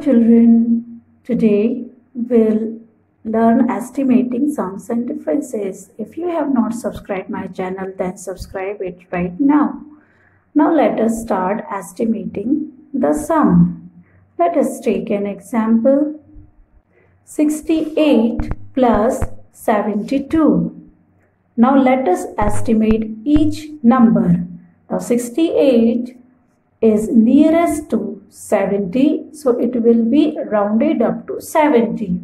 children, today we'll learn estimating sums and differences. If you have not subscribed my channel then subscribe it right now. Now let us start estimating the sum. Let us take an example. 68 plus 72. Now let us estimate each number. Now 68 is nearest to 70 so it will be rounded up to 70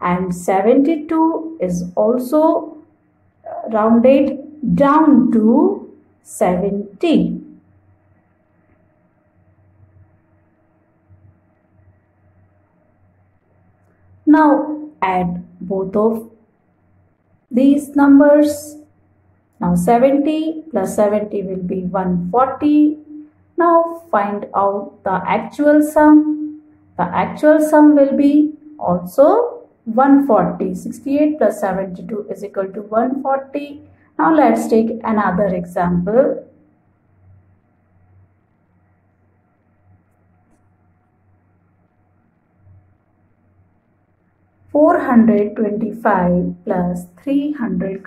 and 72 is also uh, rounded down to 70 now add both of these numbers. Now 70 plus 70 will be 140 now find out the actual sum. The actual sum will be also 140. 68 plus 72 is equal to 140. Now let's take another example. Four hundred twenty-five plus three hundred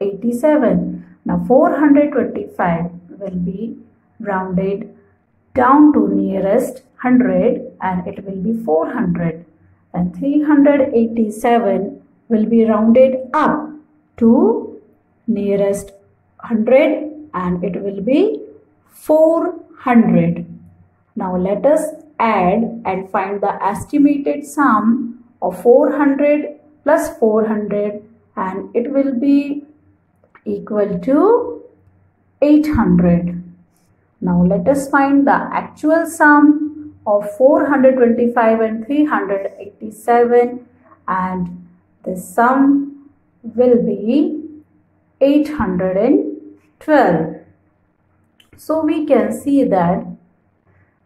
eighty-seven. Now four hundred twenty-five will be rounded down to nearest 100 and it will be 400 and 387 will be rounded up to nearest 100 and it will be 400 now let us add and find the estimated sum of 400 plus 400 and it will be equal to 800 now let us find the actual sum of 425 and 387 and the sum will be 812. So we can see that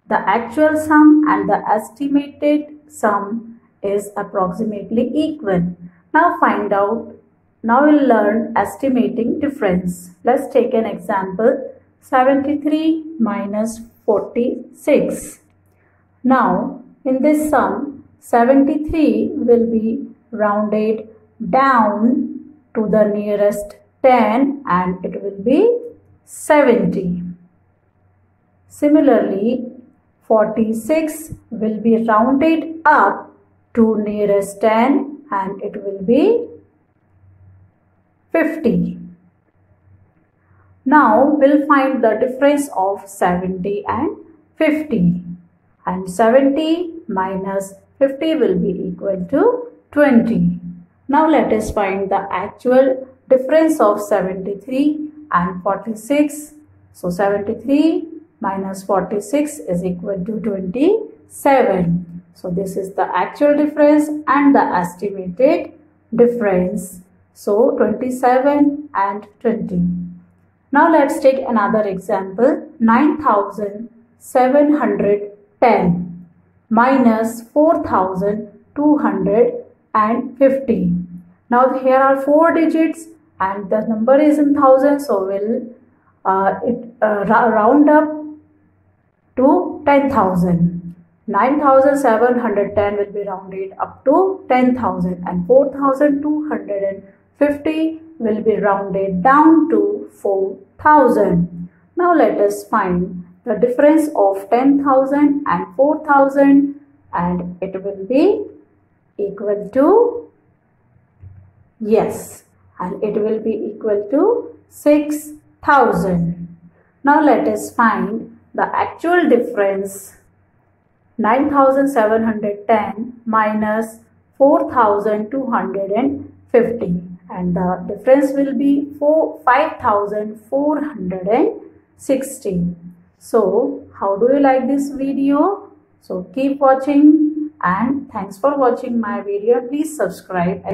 the actual sum and the estimated sum is approximately equal. Now find out, now we'll learn estimating difference. Let's take an example 73 minus 46. Now, in this sum, 73 will be rounded down to the nearest 10 and it will be 70. Similarly, 46 will be rounded up to nearest 10 and it will be 50. Now we'll find the difference of 70 and 50 and 70 minus 50 will be equal to 20. Now let us find the actual difference of 73 and 46. So 73 minus 46 is equal to 27. So this is the actual difference and the estimated difference. So 27 and 20. Now let's take another example. 9710 minus 4250. Now here are four digits and the number is in thousand so we'll uh, it, uh, round up to 10,000. 9710 will be rounded up to 10,000 and 4250 will be rounded down to 4000. Now let us find the difference of 10,000 and 4000 and it will be equal to yes and it will be equal to 6000. Now let us find the actual difference 9710 minus 4250 and the difference will be 4 5460 so how do you like this video? So keep watching and thanks for watching my video. Please subscribe